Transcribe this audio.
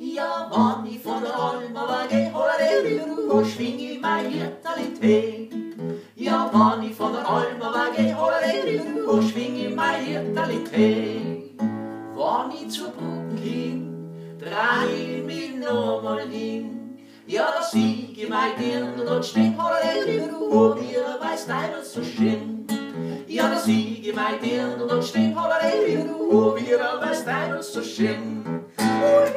Ja, wann ich von der Alma wage, hola, schwing ich mein Hirtali Tee. Ja, wann ich von der Alma wage, hola, schwing ich mein Hirtali Tee. Wann ich zur Brücke hin, dreh ich mich noch mal hin. Ja, da ich mein Dirndl und steh, hola, wo mir weiß Teibel so schön. Ja, da ich mein Dirndl und steh, hola, wo mir weiß Teibel so schön. Oh,